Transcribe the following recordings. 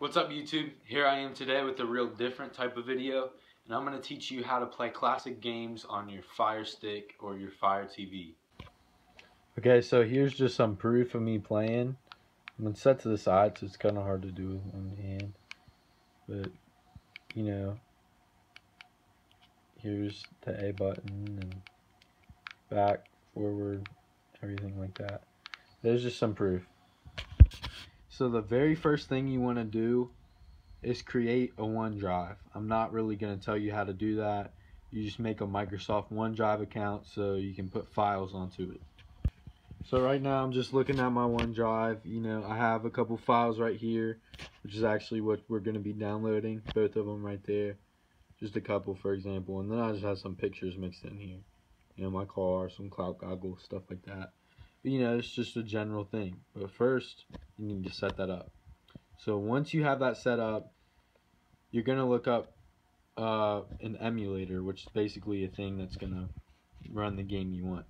What's up YouTube? Here I am today with a real different type of video and I'm going to teach you how to play classic games on your Fire Stick or your Fire TV. Okay, so here's just some proof of me playing. I'm going to set to the side so it's kind of hard to do with one hand. But, you know, here's the A button and back, forward, everything like that. There's just some proof. So the very first thing you want to do is create a OneDrive. I'm not really going to tell you how to do that. You just make a Microsoft OneDrive account so you can put files onto it. So right now I'm just looking at my OneDrive. You know, I have a couple files right here, which is actually what we're going to be downloading. Both of them right there. Just a couple, for example. And then I just have some pictures mixed in here. You know, my car, some cloud goggles, stuff like that. You know, it's just a general thing. But first, you need to set that up. So once you have that set up, you're going to look up uh, an emulator, which is basically a thing that's going to run the game you want.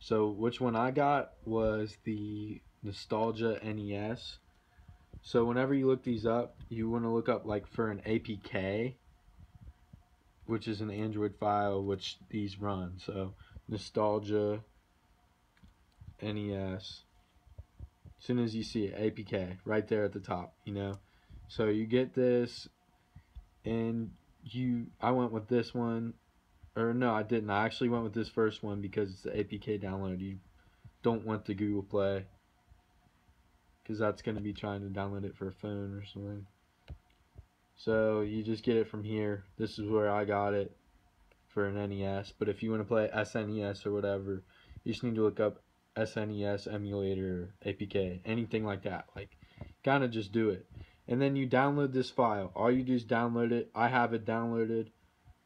So which one I got was the Nostalgia NES. So whenever you look these up, you want to look up like for an APK, which is an Android file which these run. So Nostalgia NES. As soon as you see it, APK, right there at the top, you know. So you get this, and you, I went with this one, or no, I didn't. I actually went with this first one because it's the APK download. You don't want the Google Play, because that's going to be trying to download it for a phone or something. So you just get it from here. This is where I got it for an NES. But if you want to play SNES or whatever, you just need to look up SNES emulator, APK, anything like that. Like, kind of just do it. And then you download this file. All you do is download it. I have it downloaded.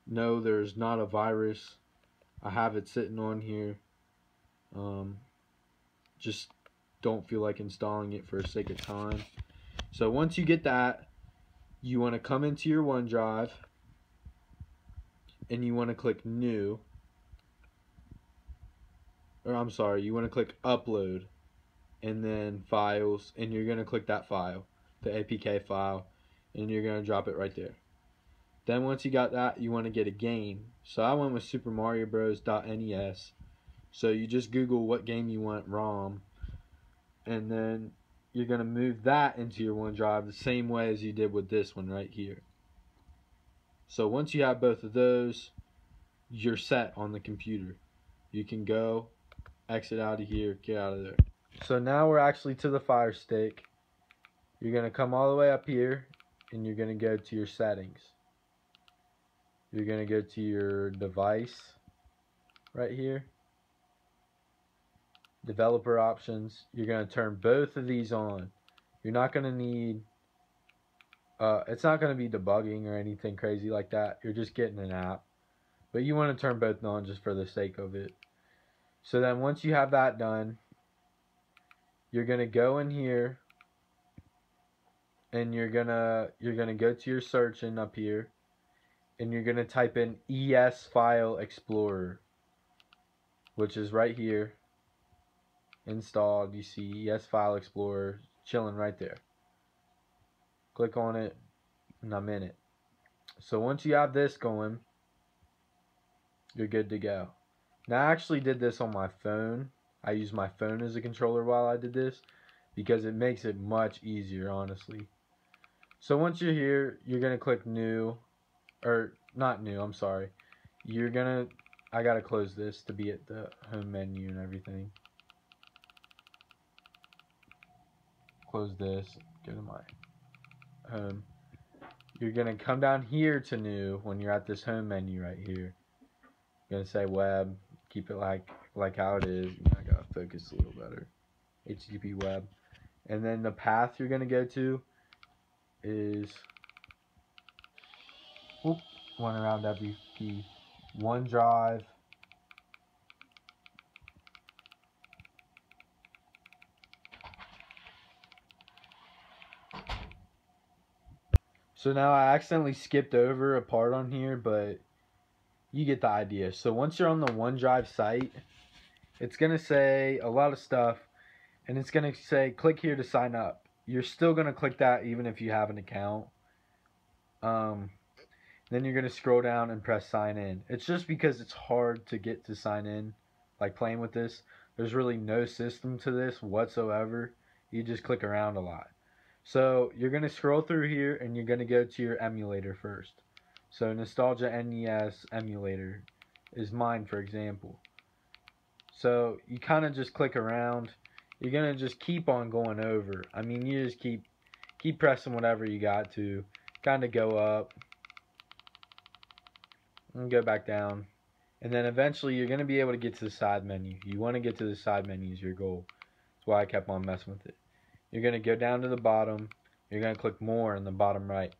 No, there's not a virus. I have it sitting on here. Um, just don't feel like installing it for the sake of time. So once you get that, you want to come into your OneDrive and you want to click New or I'm sorry, you want to click upload and then files and you're going to click that file, the APK file, and you're going to drop it right there. Then once you got that, you want to get a game. So I went with Super Mario Bros. .NES. So you just Google what game you want ROM, and then you're going to move that into your OneDrive the same way as you did with this one right here. So once you have both of those, you're set on the computer. You can go exit out of here, get out of there. So now we're actually to the fire stick. You're going to come all the way up here and you're going to go to your settings. You're going to go to your device right here. Developer options. You're going to turn both of these on. You're not going to need, uh, it's not going to be debugging or anything crazy like that. You're just getting an app. But you want to turn both on just for the sake of it. So then once you have that done, you're going to go in here and you're going to you're going to go to your search and up here and you're going to type in ES file explorer which is right here. Installed. You see ES file explorer chilling right there. Click on it and I'm in it. So once you have this going you're good to go now I actually did this on my phone. I used my phone as a controller while I did this because it makes it much easier, honestly. So once you're here, you're going to click new, or not new, I'm sorry. You're going to, I got to close this to be at the home menu and everything. Close this, go to my home. You're going to come down here to new when you're at this home menu right here. You're going to say web, keep it like like how it is. I gotta focus a little better. HTTP web. And then the path you're gonna go to is whoop, one around key. OneDrive. So now I accidentally skipped over a part on here, but you get the idea. So once you're on the OneDrive site, it's going to say a lot of stuff and it's going to say click here to sign up. you're still gonna click that even if you have an account. Um, then you're gonna scroll down and press sign in. It's just because it's hard to get to sign in, like playing with this. There's really no system to this whatsoever. You just click around a lot. So you're gonna scroll through here and you're gonna go to your emulator first. So Nostalgia NES emulator is mine, for example. So you kind of just click around. You're gonna just keep on going over. I mean, you just keep keep pressing whatever you got to. Kind of go up and go back down. And then eventually you're gonna be able to get to the side menu. You want to get to the side menu is your goal. That's why I kept on messing with it. You're gonna go down to the bottom. You're gonna click more in the bottom right.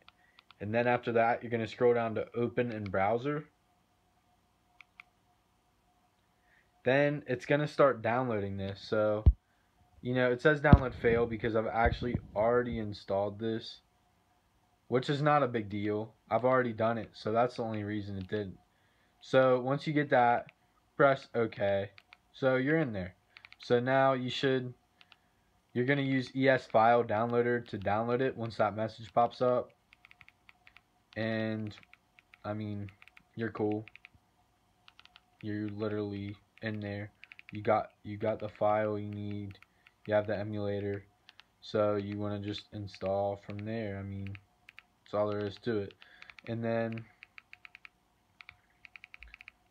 And then after that, you're gonna scroll down to open in browser. then it's going to start downloading this. So, you know, it says download fail because I've actually already installed this, which is not a big deal. I've already done it, so that's the only reason it didn't. So, once you get that, press OK. So, you're in there. So, now you should you're going to use ES file downloader to download it once that message pops up. And I mean, you're cool. You're literally in there. You got you got the file you need. You have the emulator. So you want to just install from there. I mean, that's all there is to it. And then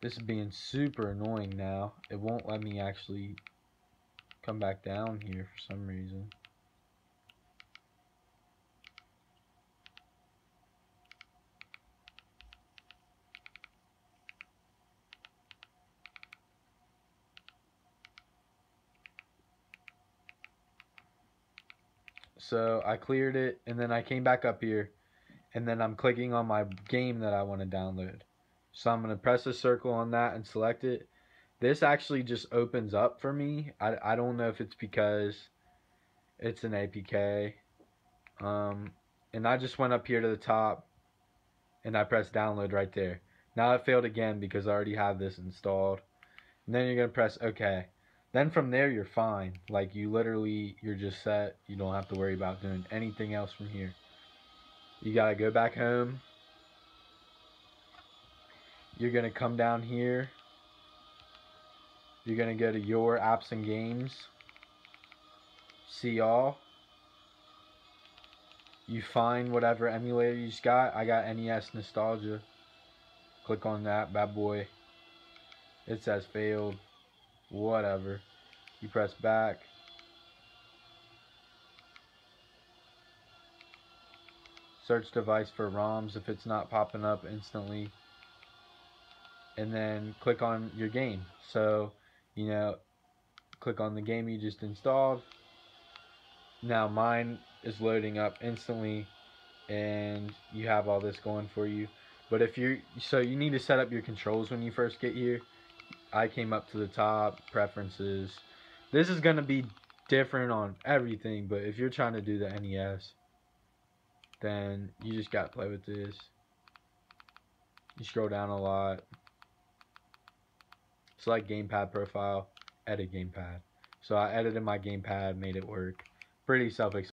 this is being super annoying now. It won't let me actually come back down here for some reason. So I cleared it and then I came back up here and then I'm clicking on my game that I want to download. So I'm going to press a circle on that and select it. This actually just opens up for me. I, I don't know if it's because it's an APK. Um, and I just went up here to the top and I pressed download right there. Now it failed again because I already have this installed. And then you're going to press OK. Then from there, you're fine. Like, you literally, you're just set. You don't have to worry about doing anything else from here. You got to go back home. You're to come down here. You're to go to your apps and games. See all. You find whatever emulator you just got. I got NES Nostalgia. Click on that bad boy. It says failed whatever. You press back. Search device for ROMs if it's not popping up instantly. And then click on your game. So, you know, click on the game you just installed. Now mine is loading up instantly and you have all this going for you. But if you're, so you need to set up your controls when you first get here. I came up to the top, preferences. This is going to be different on everything, but if you're trying to do the NES, then you just got to play with this. You scroll down a lot. Select gamepad profile, edit gamepad. So I edited my gamepad, made it work. Pretty self-explanatory.